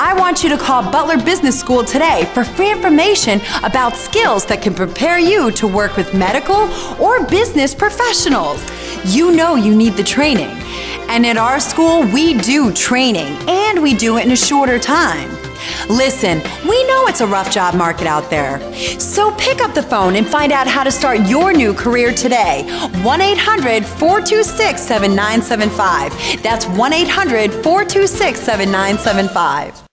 I want you to call Butler Business School today for free information about skills that can prepare you to work with medical or business professionals. You know you need the training. And at our school, we do training and we do it in a shorter time. Listen, we know it's a rough job market out there. So pick up the phone and find out how to start your new career today. 1 800 426 7975. That's 1 800 426 7975.